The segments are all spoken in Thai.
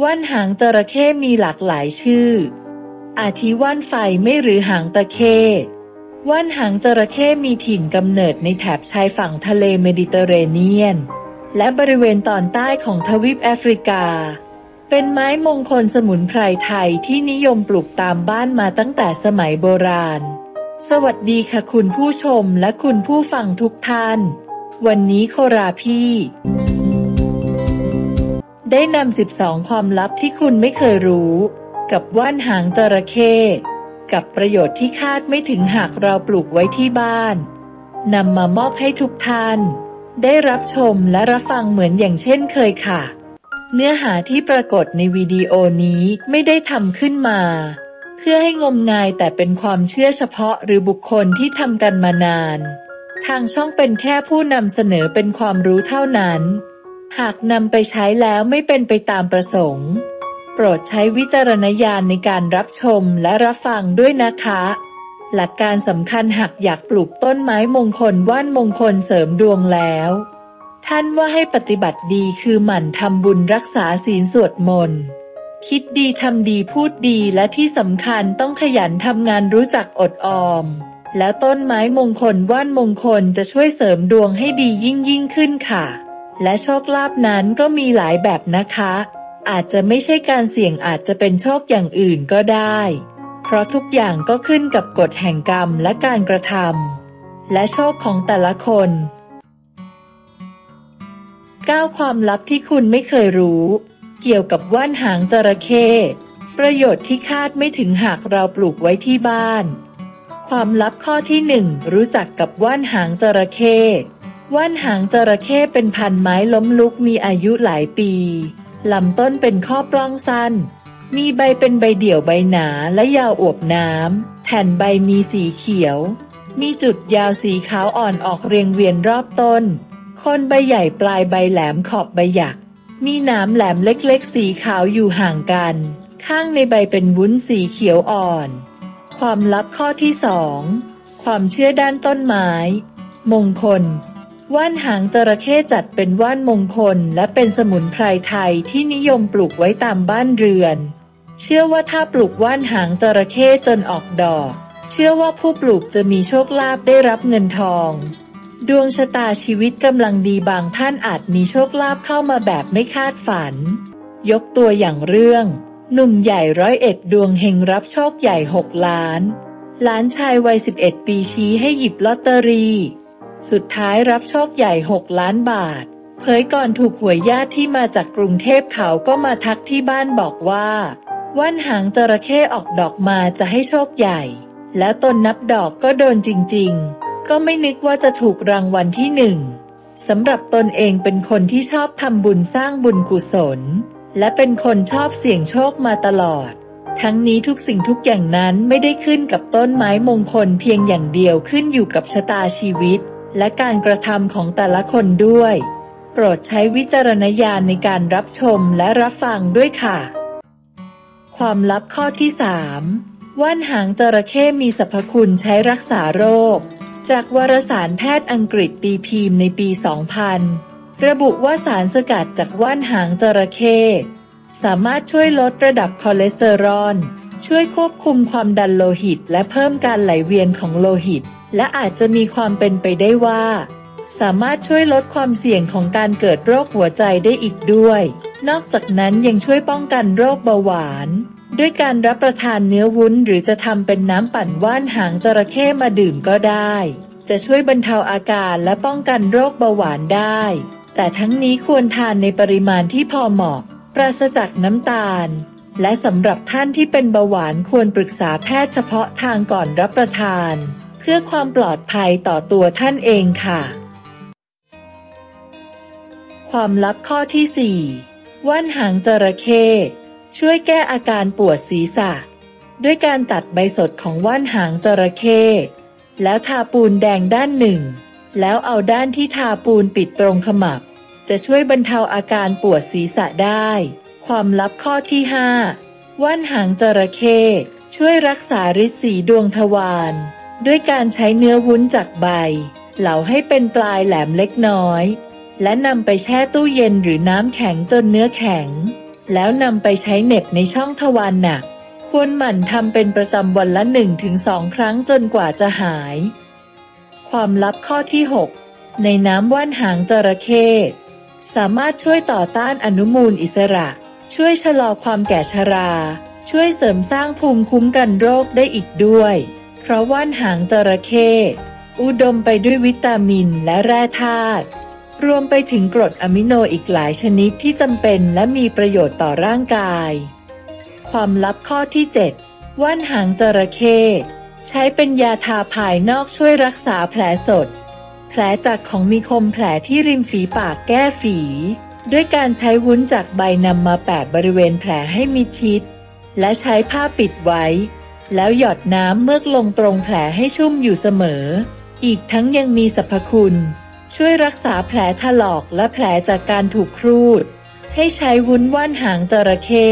ว่านหางจระเข้มีหลากหลายชื่อ อาทิว่านไฟไม่หรือหางตะเข้ว่านหางจระเข้มีถิ่นกำเนิดในแถบชายฝั่งทะเลเมดิเตอร์เรเนียน และบริเวณตอนใต้ของทวีปแอฟริกา เป็นไม้มงคลสมุนไพรไทยที่นิยมปลูกตามบ้านมาตั้งแต่สมัยโบราณ สวัสดีค่ะคุณผู้ชมและคุณผู้ฟังทุกท่าน วันนี้โคราพี่ ได้นำ 12 ความลับที่คุณไม่เคยรู้ กับว่านหางจระเข้กับประโยชน์ที่คาดไม่ถึงหากเราปลูกไว้ที่บ้านนำมามอบให้ทุกท่าน ได้รับชมและรับฟังเหมือนอย่างเช่นเคยค่ะ เนื้อหาที่ปรากฏในวิดีโอนี้ไม่ได้ทำขึ้นมา เพื่อให้งมงายแต่เป็นความเชื่อเฉพาะหรือบุคคลที่ทำกันมานาน ทางช่องเป็นแค่ผู้นำเสนอเป็นความรู้เท่านั้น หากนำไปใช้แล้วไม่เป็นไปตามประสงค์ โปรดใช้วิจารณญาณในการรับชมและรับฟังด้วยนะคะ หลักการสำคัญหากอยากปลูกต้นไม้มงคลว่านมงคลเสริมดวงแล้ว ท่านว่าให้ปฏิบัติดีคือหมั่นทำบุญรักษาศีลสวดมนต์ คิดดีทำดีพูดดีและที่สำคัญต้องขยันทำงานรู้จักอดออม แล้วต้นไม้มงคลว่านมงคลจะช่วยเสริมดวงให้ดียิ่งยิ่งขึ้นค่ะ และโชคลาภนั้นก็มีหลายแบบนะคะ อาจจะไม่ใช่การเสี่ยงอาจจะเป็นโชคอย่างอื่นก็ได้ เพราะทุกอย่างก็ขึ้นกับกฎแห่งกรรมและการกระทำและโชคของแต่ละคน 9 ความลับที่คุณไม่เคยรู้ เกี่ยวกับว่านหางจระเข้ประโยชน์ที่คาดไม่ถึงหากเราปลูกไว้ที่บ้าน ความลับข้อที่หนึ่งรู้จักกับว่านหางจระเข้ ว่านหางจระเข้เป็นพันไม้ล้มลุกมีอายุหลายปี ลำต้นเป็นข้อปล้องสั้น มีใบเป็นใบเดี่ยวใบหนาและยาวอวบน้ำ แผ่นใบมีสีเขียว มีจุดยาวสีขาวอ่อนออกเรียงเวียนรอบต้น คนใบใหญ่ปลายใบแหลมขอบใบหยัก มีหนามแหลมเล็กๆ สีขาวอยู่ห่างกัน ข้างในใบเป็นวุ้นสีเขียวอ่อน ความลับข้อที่สอง ความเชื่อด้านต้นไม้ มงคล ว่านหางจระเข้จัดเป็นว่านมงคล และเป็นสมุนไพรไทยที่นิยมปลูกไว้ตามบ้านเรือน เชื่อว่าถ้าปลูกว่านหางจระเข้จนออกดอก เชื่อว่าผู้ปลูกจะมีโชคลาภได้รับเงินทอง ดวงชะตาชีวิตกำลังดีบางท่านอาจมีโชคลาภเข้ามาแบบไม่คาดฝัน ยกตัวอย่างเรื่องหนุ่มใหญ่ร้อยเอ็ดดวงเฮงรับโชคใหญ่หกล้านหลานชายวัย 11 ปีชี้ให้หยิบลอตเตอรี่ สุดท้ายรับโชคใหญ่ 6 ล้านบาท เผยก่อนถูกหวยญาติที่มาจากกรุงเทพเขาก็มาทักที่บ้านบอกว่า ว่านหางจระเข้ออกดอกมาจะให้โชคใหญ่ แล้วตนนับดอกก็โดนจริง ๆ ก็ไม่นึกว่าจะถูกรางวัลที่หนึ่งสำหรับตนเองเป็นคนที่ชอบทำบุญสร้างบุญกุศล และเป็นคนชอบเสี่ยงโชคมาตลอด ทั้งนี้ทุกสิ่งทุกอย่างนั้นไม่ได้ขึ้นกับต้นไม้มงคลเพียงอย่างเดียวขึ้นอยู่กับชะตาชีวิต และการกระทำของแต่ละคนด้วย โปรดใช้วิจารณญาณในการรับชมและรับฟังด้วยค่ะ ความลับข้อที่ 3 ว่านหางจระเข้มีสรรพคุณใช้รักษาโรค จากวารสารแพทย์อังกฤษตีพิมพ์ในปี 2000 ระบุว่าสารสกัดจากว่านหางจระเข้สามารถช่วยลดระดับคอเลสเตอรอลช่วยควบคุมความดันโลหิต และเพิ่มการไหลเวียนของโลหิต และอาจจะมีความเป็นไปได้ว่า สามารถช่วยลดความเสี่ยงของการเกิดโรคหัวใจได้อีกด้วย นอกจากนั้นยังช่วยป้องกันโรคเบาหวาน ด้วยการรับประทานเนื้อวุ้นหรือจะทำเป็นน้ำปั่นว่านหางจระเข้มาดื่มก็ได้ จะช่วยบรรเทาอาการและป้องกันโรคเบาหวานได้ แต่ทั้งนี้ควรทานในปริมาณที่พอเหมาะ ปราศจากน้ำตาลและสำหรับท่านที่เป็นเบาหวานควรปรึกษาแพทย์เฉพาะทางก่อนรับประทาน เพื่อความปลอดภัยต่อตัวท่านเองค่ะ ความลับข้อที่ 4 ว่านหางจระเข้ช่วยแก้อาการปวดศีรษะ ด้วยการตัดใบสดของว่านหางจระเข้แล้วทาปูนแดงด้านหนึ่ง แล้วเอาด้านที่ทาปูนปิดตรงขมับ จะช่วยบรรเทาอาการปวดศีรษะได้ ความลับข้อที่ 5 ว่านหางจระเข้ช่วยรักษาฤทธิ์สีดวงทวาร ด้วยการใช้เนื้อวุ้นจากใบ เหลาให้เป็นปลายแหลมเล็กน้อย และนำไปแช่ตู้เย็นหรือน้ำแข็งจนเนื้อแข็ง แล้วนำไปใช้เหน็บในช่องทวารหนัก ควรหมั่นทำเป็นประจำวันละ 1-2 ครั้งจนกว่าจะหาย ความลับข้อที่ 6 ในน้ำว่านหางจระเข้สามารถช่วยต่อต้านอนุมูลอิสระ ช่วยชะลอความแก่ชรา ช่วยเสริมสร้างภูมิคุ้มกันโรคได้อีกด้วย เพราะว่านหางจระเข้อุดมไปด้วยวิตามินและแร่ธาตุรวมไปถึงกรดอะมิโนอีกหลายชนิดที่จำเป็นและมีประโยชน์ต่อร่างกาย ความลับข้อที่ 7 ว่านหางจระเข้ใช้เป็นยาทาภายนอกช่วยรักษาแผลสด แผลจากของมีคมแผลที่ริมฝีปากแก้ฝี ด้วยการใช้วุ้นจากใบนำมาแปะบริเวณแผลให้มิดชิด และใช้ผ้าปิดไว้ แล้วหยอดน้ำเมือกลงตรงแผลให้ชุ่มอยู่เสมอ อีกทั้งยังมีสรรพคุณ ช่วยรักษาแผลถลอกและแผลจากการถูกครูด ให้ใช้วุ้นว่านหางจระเข้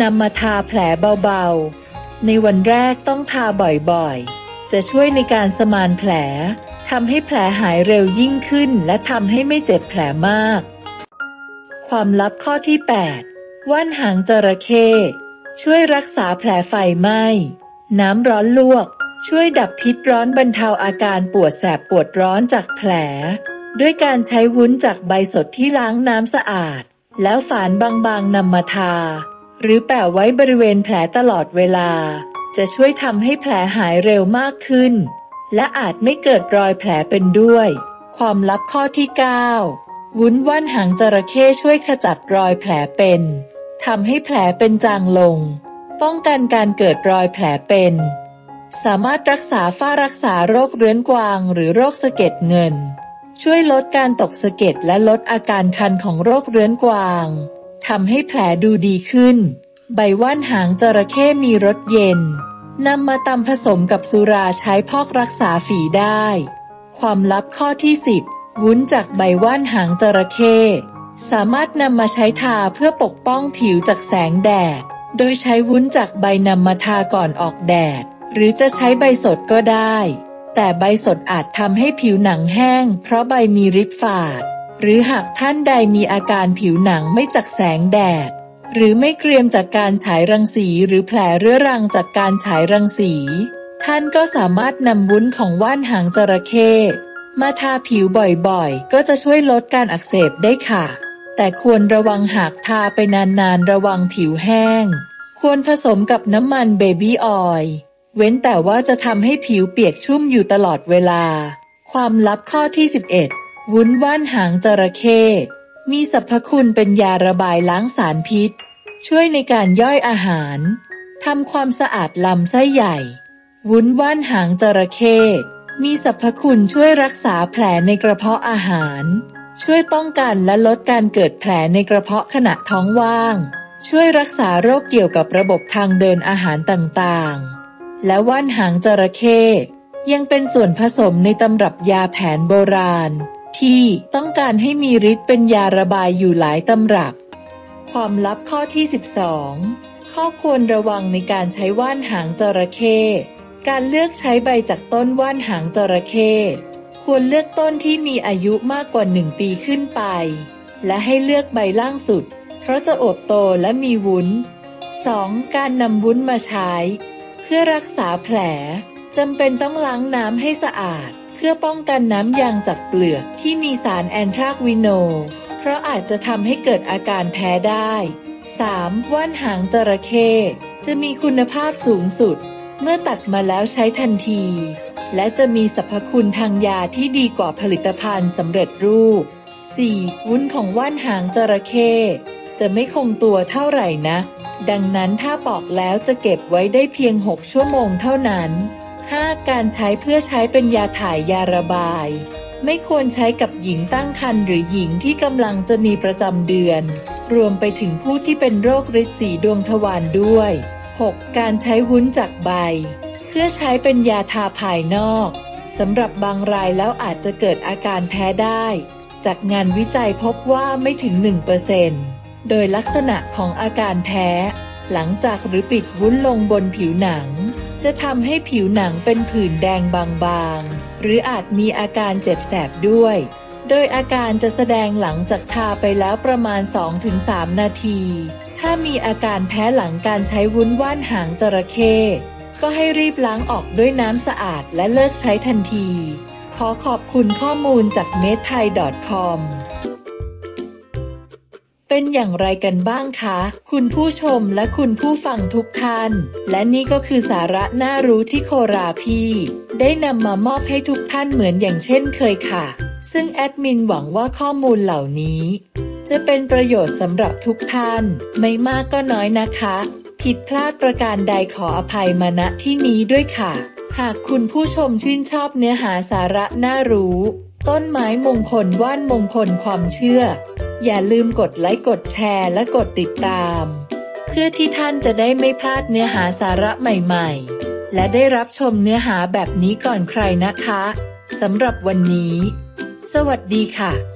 นำมาทาแผลเบาๆ ในวันแรกต้องทาบ่อยๆ จะช่วยในการสมานแผลทำให้แผลหายเร็วยิ่งขึ้น และทำให้ไม่เจ็บแผลมาก ความลับข้อที่ 8 ว่านหางจระเข้ ช่วยรักษาแผลไฟไหม้ น้ำร้อนลวก ช่วยดับพิษร้อนบรรเทาอาการปวดแสบปวดร้อนจากแผล ด้วยการใช้วุ้นจากใบสดที่ล้างน้ำสะอาด แล้วฝานบางๆนำมาทา หรือแปะไว้บริเวณแผลตลอดเวลา จะช่วยทำให้แผลหายเร็วมากขึ้น และอาจไม่เกิดรอยแผลเป็นด้วย ความลับข้อที่ 9 วุ้นว่านหางจระเข้ช่วยขจัดรอยแผลเป็น ทำให้แผลเป็นจางลง ป้องกันการเกิดรอยแผลเป็น สามารถรักษาฝ้ารักษาโรคเรื้อนกวางหรือโรคสะเก็ดเงิน ช่วยลดการตกสะเก็ดและลดอาการคันของโรคเรื้อนกวางทำให้แผลดูดีขึ้น ใบว่านหางจระเข้มีรสเย็นนำมาตำผสมกับสุราใช้พอกรักษาฝีได้ ความลับข้อที่ 10 วุ้นจากใบว่านหางจระเข้ สามารถนำมาใช้ทาเพื่อปกป้องผิวจากแสงแดด โดยใช้วุ้นจากใบนำมาทาก่อนออกแดด หรือจะใช้ใบสดก็ได้ แต่ใบสดอาจทำให้ผิวหนังแห้ง เพราะใบมีฤทธิ์ฝาด หรือหากท่านใดมีอาการผิวหนังไม่จักแสงแดด หรือไม่เกรียมจากการฉายรังสีหรือแผลเรื้อรังจากการฉายรังสี ท่านก็สามารถนำวุ้นของว่านหางจระเข้มาทาผิวบ่อยๆ ก็จะช่วยลดการอักเสบได้ค่ะ แต่ควรระวังหากทาไปนานๆ ระวังผิวแห้ง ควรผสมกับน้ำมัน baby oil เว้นแต่ว่าจะทำให้ผิวเปียกชุ่มอยู่ตลอดเวลา ความลับข้อที่ 11 วุ้นว่านหางจระเข้มีสรรพคุณเป็นยาระบายล้างสารพิษ ช่วยในการย่อยอาหารทำความสะอาดลำไส้ใหญ่ วุ้นว่านหางจระเข้มีสรรพคุณช่วยรักษาแผลในกระเพาะอาหาร ช่วยป้องกันและลดการเกิดแผลในกระเพาะขณะท้องว่าง ช่วยรักษาโรคเกี่ยวกับระบบทางเดินอาหารต่างๆ และว่านหางจระเข้ยังเป็นส่วนผสมในตำรับยาแผนโบราณ ที่ต้องการให้มีฤทธิ์เป็นยาระบายอยู่หลายตำรับ ความลับข้อที่ 12 ข้อควรระวังในการใช้ว่านหางจระเข้การเลือกใช้ใบจากต้นว่านหางจระเข้ ควรเลือกต้นที่มีอายุมากกว่าหนึ่งปีขึ้นไป และให้เลือกใบล่างสุด เพราะจะอดโตและมีวุ้น 2. การนำวุ้นมาใช้ เพื่อรักษาแผลจำเป็นต้องล้างน้ำให้สะอาด เพื่อป้องกันน้ำยางจากเปลือกที่มีสารแอนทราควิโน เพราะอาจจะทำให้เกิดอาการแพ้ได้ 3. ว่านหางจระเข้จะมีคุณภาพสูงสุด เมื่อตัดมาแล้วใช้ทันที และจะมีสรรพคุณทางยาที่ดีกว่าผลิตภัณฑ์สำเร็จรูป 4. วุ้นของว่านหางจระเข้จะไม่คงตัวเท่าไหร่นะ ดังนั้นถ้าปอกแล้วจะเก็บไว้ได้เพียง 6 ชั่วโมงเท่านั้น 5. การใช้เพื่อใช้เป็นยาถ่ายยาระบาย ไม่ควรใช้กับหญิงตั้งครรภ์หรือหญิงที่กำลังจะมีประจำเดือน รวมไปถึงผู้ที่เป็นโรคฤทธิ์สีดวงทวารด้วย 6. การใช้วุ้นจากใบ พื่อใช้เป็นยาทาภายนอกสำหรับบางรายแล้วอาจจะเกิดอาการแพ้ได้ จากงานวิจัยพบว่าไม่ถึง 1%โดยลักษณะของอาการแพ้ หลังจากหรือปิดวุ้นลงบนผิวหนัง จะทำให้ผิวหนังเป็นผื่นแดงบางๆ หรืออาจมีอาการเจ็บแสบด้วย โดยอาการจะแสดงหลังจากทาไปแล้วประมาณ 2-3 นาที ถ้ามีอาการแพ้หลังการใช้วุ้นว่านหางจระเข้ ก็ให้รีบล้างออกด้วยน้ำสะอาดและเลิกใช้ทันที ขอขอบคุณข้อมูลจาก m e d t h a i c o m เป็นอย่างไรกันบ้างคะ คุณผู้ชมและคุณผู้ฟังทุกท่าน และนี่ก็คือสาระน่ารู้ที่โคราพีได้นำมามอบให้ทุกท่านเหมือนอย่างเช่นเคยค่ะ ซึ่งแอดมินหวังว่าข้อมูลเหล่านี้ จะเป็นประโยชน์สำหรับทุกท่าน ไม่มากก็น้อยนะคะ ผิดพลาดประการใดขออภัยมาณที่นี้ด้วยค่ะ หากคุณผู้ชมชื่นชอบเนื้อหาสาระน่ารู้ ต้นไม้มงคลว่านมงคลความเชื่อ อย่าลืมกดไลค์กดแชร์และกดติดตาม เพื่อที่ท่านจะได้ไม่พลาดเนื้อหาสาระใหม่ๆ และได้รับชมเนื้อหาแบบนี้ก่อนใครนะคะสำหรับวันนี้ สวัสดีค่ะ